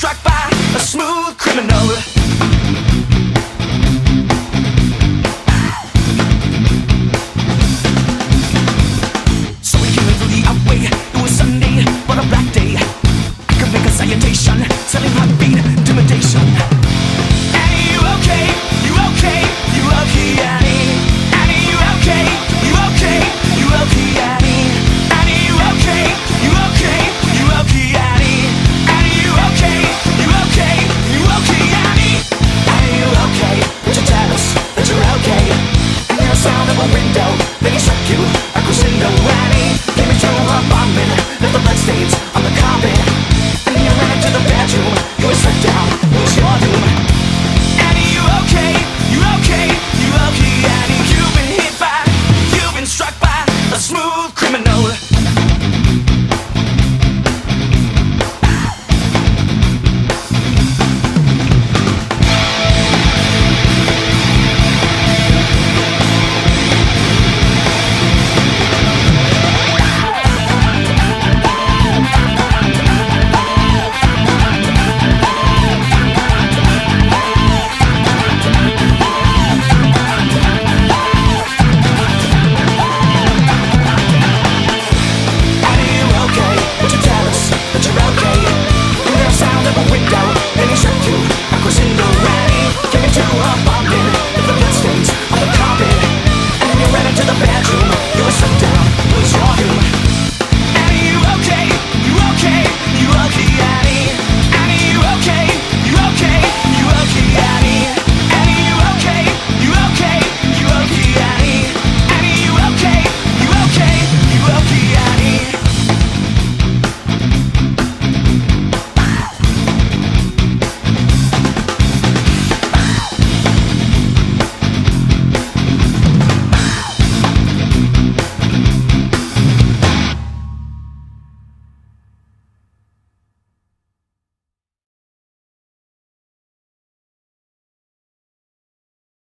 Track. struck